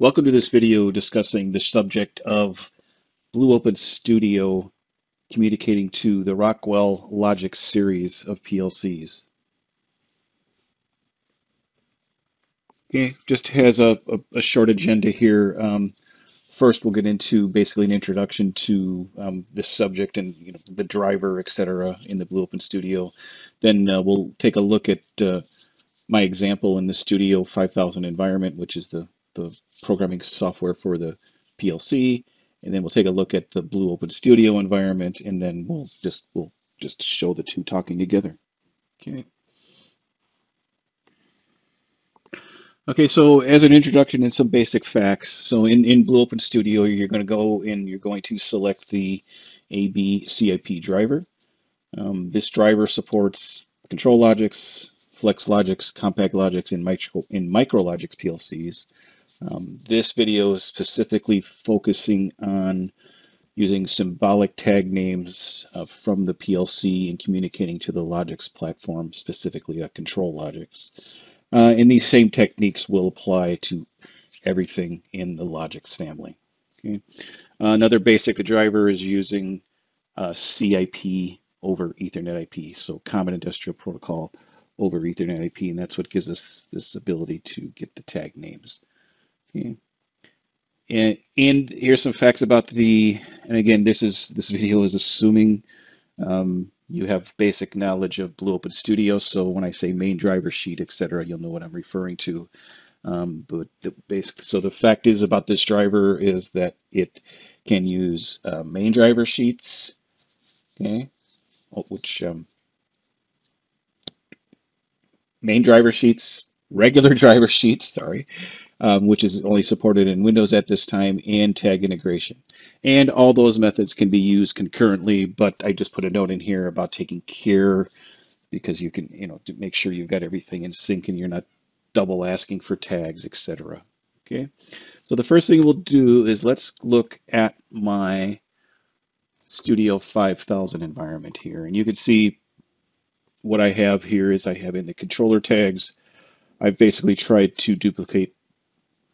Welcome to this video discussing the subject of Blue Open Studio communicating to the Rockwell Logix series of PLCs. Okay, just has a, a, a short agenda here. Um, first, we'll get into basically an introduction to um, this subject and you know, the driver, etc., in the Blue Open Studio. Then uh, we'll take a look at uh, my example in the Studio 5000 environment, which is the the programming software for the PLC, and then we'll take a look at the Blue Open Studio environment, and then we'll just we'll just show the two talking together. Okay. Okay, so as an introduction and some basic facts, so in, in Blue Open Studio, you're going to go and you're going to select the AB CIP driver. Um, this driver supports ControlLogix, Flex Logix, CompactLogix, and Micro, in MicroLogix PLCs. Um, this video is specifically focusing on using symbolic tag names uh, from the PLC and communicating to the Logix platform, specifically a ControlLogix. Uh, and these same techniques will apply to everything in the Logix family. Okay. Uh, another basic the driver is using uh, CIP over Ethernet IP, so Common Industrial Protocol over Ethernet IP, and that's what gives us this ability to get the tag names. And, and here's some facts about the, and again, this is this video is assuming um, you have basic knowledge of Blue Open Studio. So when I say main driver sheet, etc., you'll know what I'm referring to. Um, but the basic, so the fact is about this driver is that it can use uh, main driver sheets, okay, which um, main driver sheets, regular driver sheets, sorry, um, which is only supported in Windows at this time, and tag integration. And all those methods can be used concurrently, but I just put a note in here about taking care because you can, you know, to make sure you've got everything in sync and you're not double asking for tags, etc. Okay, so the first thing we'll do is let's look at my Studio 5000 environment here. And you can see what I have here is I have in the controller tags, I've basically tried to duplicate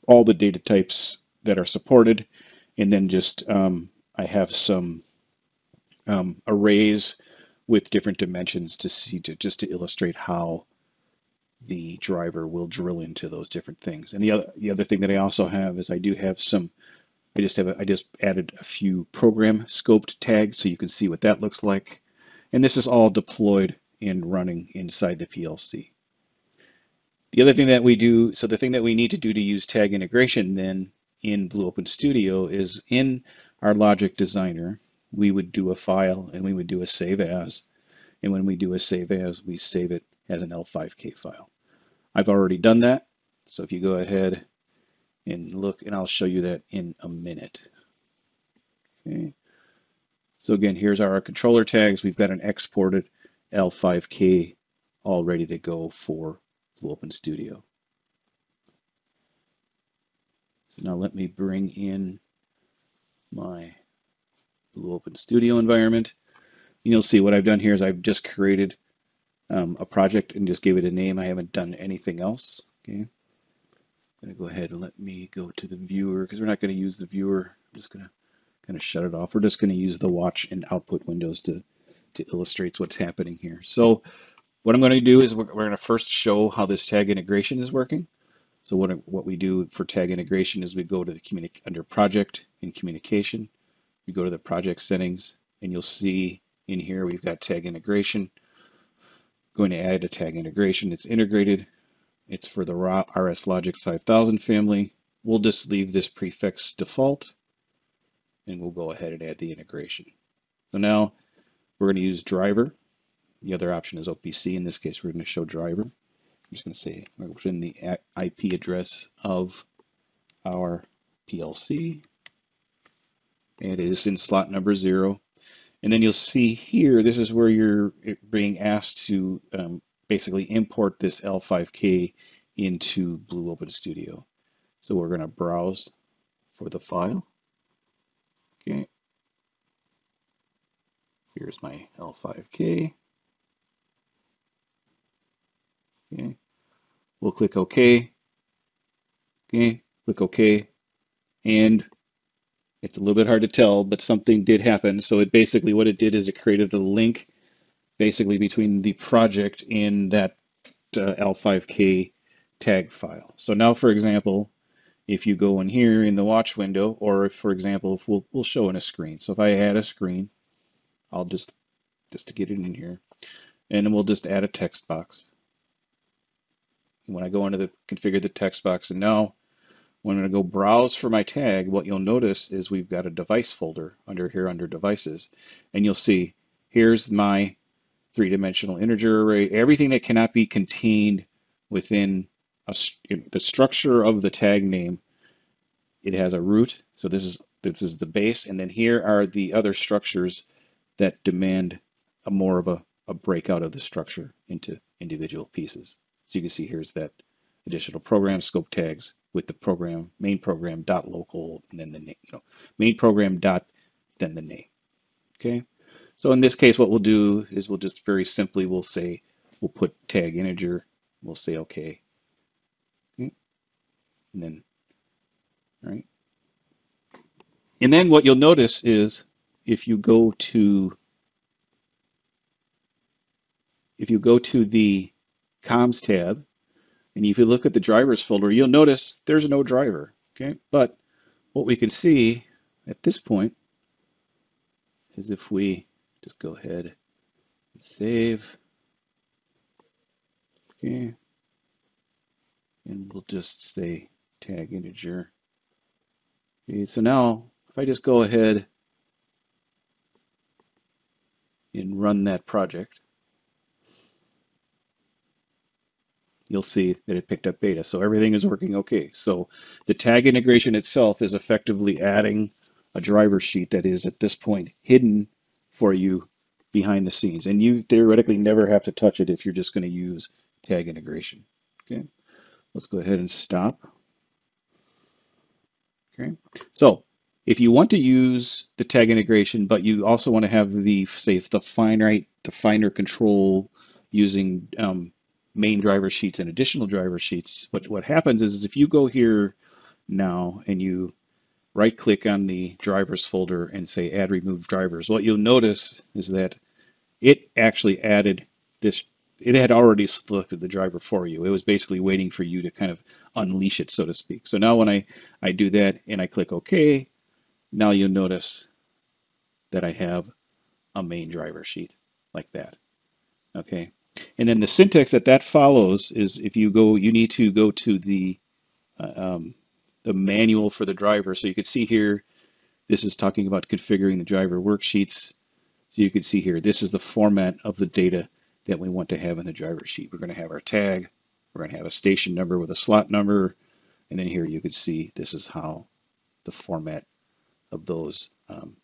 all the data types that are supported. And then just um, I have some um, arrays with different dimensions to see to just to illustrate how the driver will drill into those different things. And the other the other thing that I also have is I do have some I just have a, I just added a few program scoped tags so you can see what that looks like. And this is all deployed and running inside the PLC. The other thing that we do, so the thing that we need to do to use tag integration then in Blue Open Studio is in our Logix Designer, we would do a file and we would do a save as. And when we do a save as, we save it as an L5K file. I've already done that. So if you go ahead and look, and I'll show you that in a minute. Okay. So again, here's our controller tags. We've got an exported L5K all ready to go for Open Studio. So now let me bring in my Blue Open Studio environment. and You'll see what I've done here is I've just created um, a project and just gave it a name. I haven't done anything else. Okay. I'm going to go ahead and let me go to the viewer because we're not going to use the viewer. I'm just going to kind of shut it off. We're just going to use the watch and output windows to, to illustrate what's happening here. So what I'm going to do is we're, we're going to first show how this tag integration is working. So what, what we do for tag integration is we go to the under project in communication. We go to the project settings and you'll see in here we've got tag integration. Going to add a tag integration. It's integrated. It's for the RS Logix 5000 family. We'll just leave this prefix default and we'll go ahead and add the integration. So now we're going to use driver the other option is OPC. In this case, we're going to show driver. I'm just going to say we're put in the IP address of our PLC. It is in slot number zero. And then you'll see here, this is where you're being asked to um, basically import this L5K into Blue Open Studio. So we're going to browse for the file. Okay. Here's my L5K. Okay. We'll click OK. Okay. Click OK. and it's a little bit hard to tell, but something did happen. So it basically, what it did is it created a link basically between the project and that uh, L5K tag file. So now, for example, if you go in here in the watch window, or if, for example, if we'll, we'll show in a screen. So if I add a screen, I'll just, just to get it in here, and then we'll just add a text box. When I go into the configure the text box, and now when I go browse for my tag, what you'll notice is we've got a device folder under here under devices, and you'll see here's my three-dimensional integer array, everything that cannot be contained within a, the structure of the tag name. It has a root, so this is this is the base, and then here are the other structures that demand a more of a, a breakout of the structure into individual pieces. So you can see here's that additional program scope tags with the program main program dot local and then the name, you know, main program dot then the name. Okay. So in this case, what we'll do is we'll just very simply, we'll say, we'll put tag integer, we'll say okay. okay. And then, right. And then what you'll notice is if you go to, if you go to the comms tab, and if you look at the drivers folder, you'll notice there's no driver, okay? But what we can see at this point is if we just go ahead and save. Okay. And we'll just say tag integer. Okay, so now if I just go ahead and run that project, you'll see that it picked up beta. So everything is working okay. So the tag integration itself is effectively adding a driver sheet that is at this point hidden for you behind the scenes. And you theoretically never have to touch it if you're just going to use tag integration. Okay, let's go ahead and stop. Okay, so if you want to use the tag integration, but you also want to have the, say, the finite, the finer control using um, main driver sheets and additional driver sheets, what, what happens is, is if you go here now and you right click on the drivers folder and say add remove drivers, what you'll notice is that it actually added this, it had already selected the driver for you. It was basically waiting for you to kind of unleash it, so to speak. So now when I, I do that and I click OK, now you'll notice that I have a main driver sheet like that. Okay. And then the syntax that that follows is if you go, you need to go to the uh, um, the manual for the driver. So you can see here, this is talking about configuring the driver worksheets. So you can see here, this is the format of the data that we want to have in the driver sheet. We're going to have our tag, we're going to have a station number with a slot number, and then here you can see this is how the format of those um,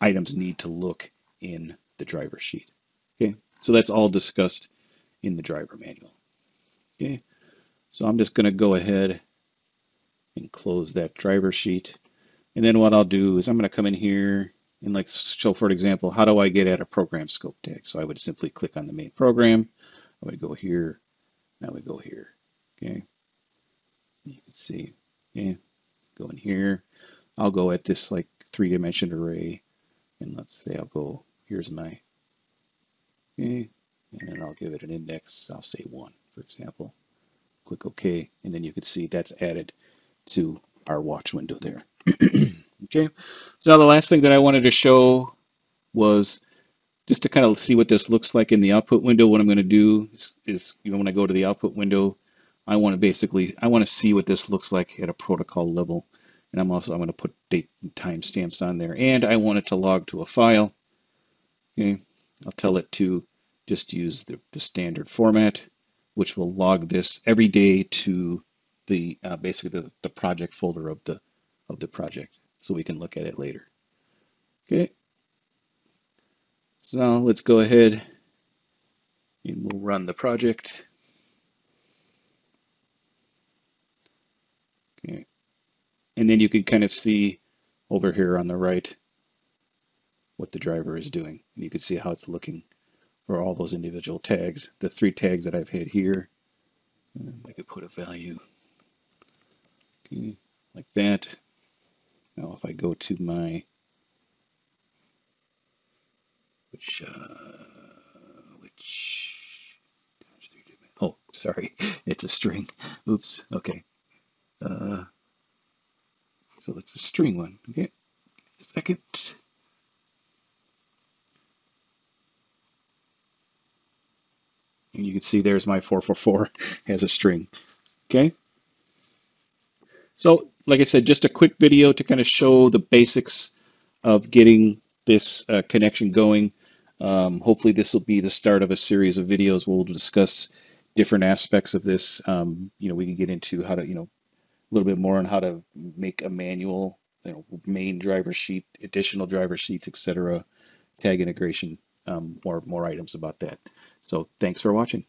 items need to look in the driver sheet. Okay, so that's all discussed in the driver manual. Okay, so I'm just going to go ahead and close that driver sheet. And then what I'll do is I'm going to come in here and like show for example, how do I get at a program scope tag? So I would simply click on the main program. I would go here. Now we go here. Okay. You can see. Okay. Go in here. I'll go at this like three dimension array. And let's say I'll go, here's my, okay. And then I'll give it an index. I'll say one, for example. Click OK. And then you can see that's added to our watch window there. okay, so now the last thing that I wanted to show was just to kind of see what this looks like in the output window. What I'm going to do is, is you know, when I go to the output window, I want to basically, I want to see what this looks like at a protocol level. And I'm also, I'm going to put date and timestamps on there. And I want it to log to a file. Okay, I'll tell it to just use the, the standard format, which will log this every day to the uh, basically the, the project folder of the of the project so we can look at it later. Okay. So now let's go ahead and we'll run the project. Okay. And then you can kind of see over here on the right what the driver is doing. And you can see how it's looking for all those individual tags. The three tags that I've had here. I could put a value okay, like that. Now, if I go to my, which, uh, which, oh, sorry, it's a string. Oops, okay. Uh, so that's the string one, okay? Second. And you can see there's my 444 has a string, okay? So, like I said, just a quick video to kind of show the basics of getting this uh, connection going. Um, hopefully this will be the start of a series of videos where we'll discuss different aspects of this. Um, you know, we can get into how to, you know, a little bit more on how to make a manual, you know, main driver sheet, additional driver sheets, etc. Tag integration, um, more more items about that. So thanks for watching.